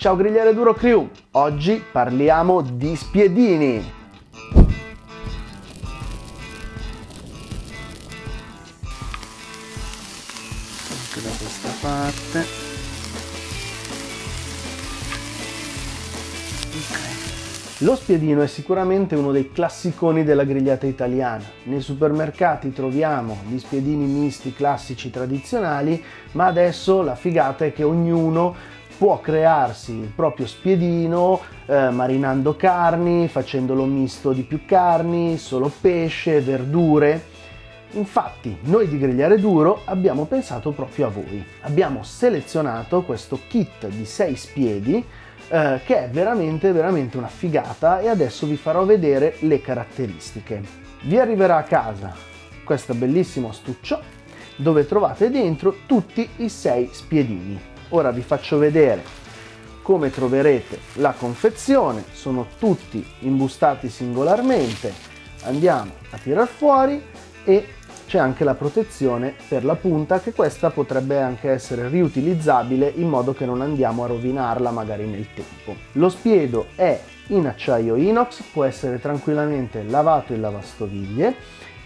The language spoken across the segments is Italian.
Ciao Grigliere Duro Crew, oggi parliamo di spiedini. Anche da questa parte. Lo spiedino è sicuramente uno dei classiconi della grigliata italiana. Nei supermercati troviamo gli spiedini misti classici tradizionali, ma adesso la figata è che ognuno può crearsi il proprio spiedino eh, marinando carni, facendolo misto di più carni, solo pesce, verdure. Infatti, noi di Grigliare Duro abbiamo pensato proprio a voi. Abbiamo selezionato questo kit di 6 spiedi eh, che è veramente veramente una figata e adesso vi farò vedere le caratteristiche. Vi arriverà a casa questo bellissimo astuccio dove trovate dentro tutti i sei spiedini. Ora vi faccio vedere come troverete la confezione, sono tutti imbustati singolarmente. Andiamo a tirar fuori e c'è anche la protezione per la punta che questa potrebbe anche essere riutilizzabile in modo che non andiamo a rovinarla magari nel tempo. Lo spiedo è in acciaio inox, può essere tranquillamente lavato in lavastoviglie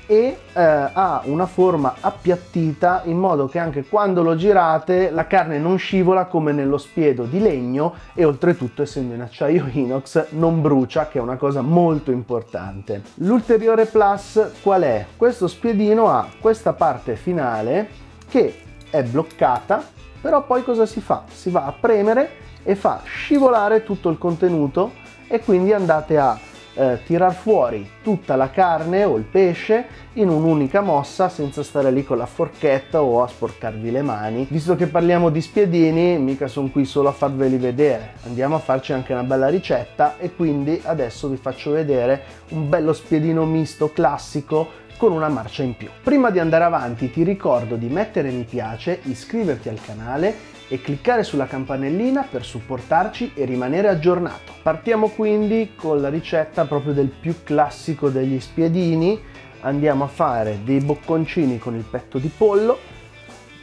e eh, ha una forma appiattita in modo che anche quando lo girate la carne non scivola come nello spiedo di legno e oltretutto essendo in acciaio inox non brucia che è una cosa molto importante. L'ulteriore plus qual è? Questo spiedino ha questa parte finale che è bloccata però poi cosa si fa? Si va a premere e fa scivolare tutto il contenuto e quindi andate a eh, tirar fuori tutta la carne o il pesce in un'unica mossa senza stare lì con la forchetta o a sporcarvi le mani. Visto che parliamo di spiedini, mica sono qui solo a farveli vedere, andiamo a farci anche una bella ricetta e quindi adesso vi faccio vedere un bello spiedino misto classico con una marcia in più. Prima di andare avanti ti ricordo di mettere mi piace, iscriverti al canale e cliccare sulla campanellina per supportarci e rimanere aggiornato. Partiamo quindi con la ricetta proprio del più classico degli spiedini. Andiamo a fare dei bocconcini con il petto di pollo,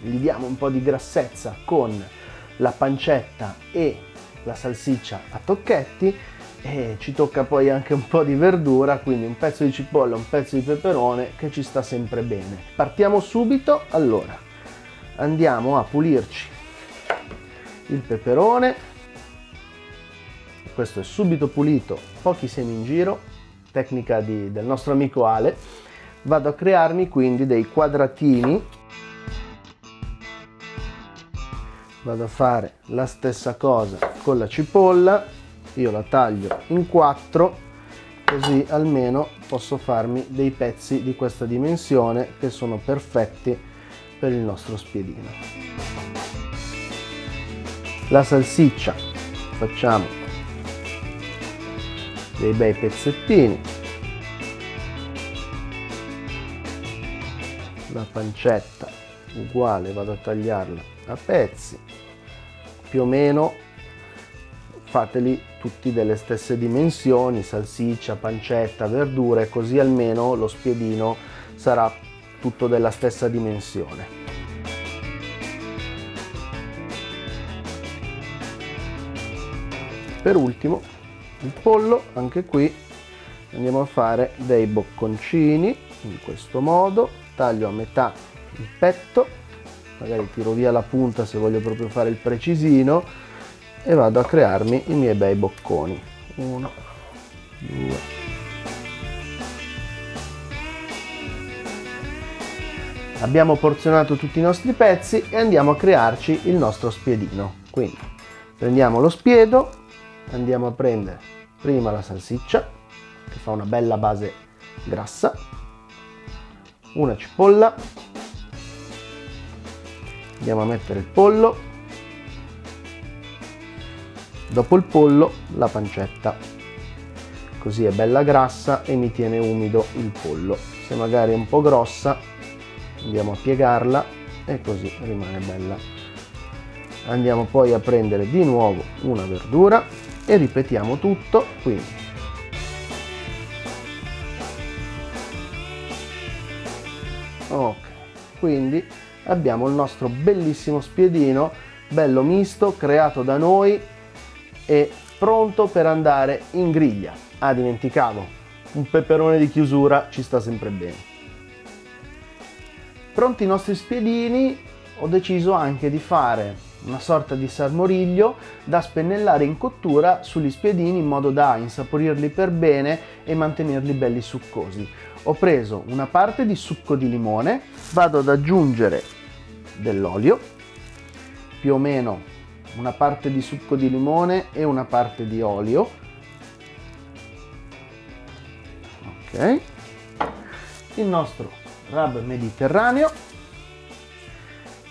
gli diamo un po' di grassezza con la pancetta e la salsiccia a tocchetti e ci tocca poi anche un po' di verdura, quindi un pezzo di cipolla, un pezzo di peperone che ci sta sempre bene. Partiamo subito, allora andiamo a pulirci il peperone, questo è subito pulito, pochi semi in giro, tecnica di, del nostro amico Ale, vado a crearmi quindi dei quadratini, vado a fare la stessa cosa con la cipolla, io la taglio in quattro, così almeno posso farmi dei pezzi di questa dimensione che sono perfetti per il nostro spiedino la salsiccia. Facciamo dei bei pezzettini. La pancetta uguale vado a tagliarla a pezzi. Più o meno fateli tutti delle stesse dimensioni salsiccia pancetta verdure così almeno lo spiedino sarà tutto della stessa dimensione per ultimo il pollo anche qui andiamo a fare dei bocconcini in questo modo. Taglio a metà il petto magari tiro via la punta se voglio proprio fare il precisino e vado a crearmi i miei bei bocconi. Uno due. Abbiamo porzionato tutti i nostri pezzi e andiamo a crearci il nostro spiedino. Quindi prendiamo lo spiedo andiamo a prendere prima la salsiccia che fa una bella base grassa. Una cipolla. Andiamo a mettere il pollo. Dopo il pollo la pancetta. Così è bella grassa e mi tiene umido il pollo. Se magari è un po' grossa andiamo a piegarla e così rimane bella. Andiamo poi a prendere di nuovo una verdura e ripetiamo tutto quindi ok quindi abbiamo il nostro bellissimo spiedino bello misto creato da noi è pronto per andare in griglia. Ah, dimenticavo, un peperone di chiusura ci sta sempre bene. Pronti i nostri spiedini, ho deciso anche di fare una sorta di salmoriglio da spennellare in cottura sugli spiedini in modo da insaporirli per bene e mantenerli belli succosi. Ho preso una parte di succo di limone, vado ad aggiungere dell'olio, più o meno una parte di succo di limone e una parte di olio. Ok. Il nostro rub mediterraneo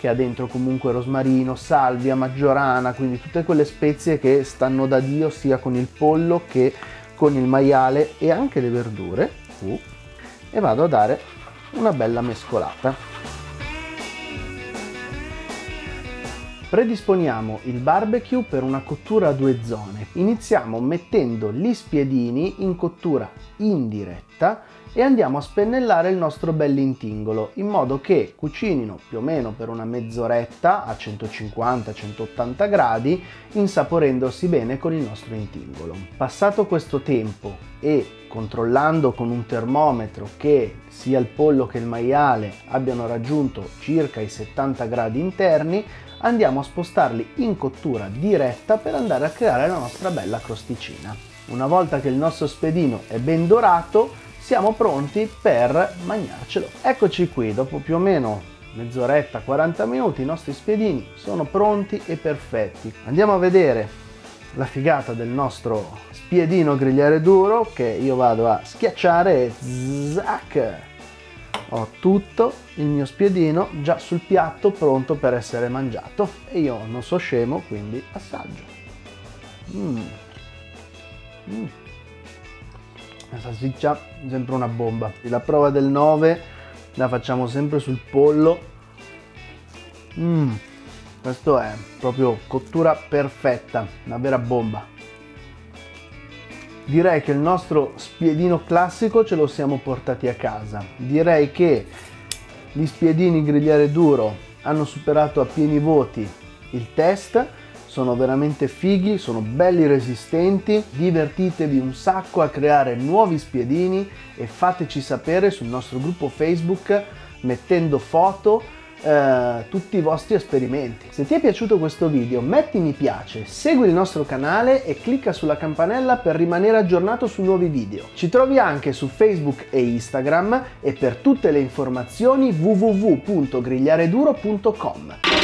che ha dentro comunque rosmarino, salvia, maggiorana, quindi tutte quelle spezie che stanno da Dio sia con il pollo che con il maiale e anche le verdure. Uh, e vado a dare una bella mescolata. Predisponiamo il barbecue per una cottura a due zone. Iniziamo mettendo gli spiedini in cottura indiretta e andiamo a spennellare il nostro bell'intingolo in modo che cucinino più o meno per una mezz'oretta a 150-180 gradi insaporendosi bene con il nostro intingolo. Passato questo tempo e controllando con un termometro che sia il pollo che il maiale abbiano raggiunto circa i 70 gradi interni andiamo a spostarli in cottura diretta per andare a creare la nostra bella crosticina. Una volta che il nostro spedino è ben dorato siamo pronti per mangiarcelo. Eccoci qui, dopo più o meno mezz'oretta, 40 minuti, i nostri spiedini sono pronti e perfetti. Andiamo a vedere la figata del nostro spiedino grigliare duro che io vado a schiacciare e zac! Ho tutto il mio spiedino già sul piatto pronto per essere mangiato e io non so scemo quindi assaggio. Mm. Mm la salsiccia sempre una bomba. La prova del 9 la facciamo sempre sul pollo. Mmm, questo è proprio cottura perfetta, una vera bomba. Direi che il nostro spiedino classico ce lo siamo portati a casa. Direi che gli spiedini grigliare duro hanno superato a pieni voti il test sono veramente fighi, sono belli resistenti, divertitevi un sacco a creare nuovi spiedini e fateci sapere sul nostro gruppo Facebook mettendo foto eh, tutti i vostri esperimenti. Se ti è piaciuto questo video metti mi piace, segui il nostro canale e clicca sulla campanella per rimanere aggiornato su nuovi video. Ci trovi anche su Facebook e Instagram e per tutte le informazioni www.grigliareduro.com.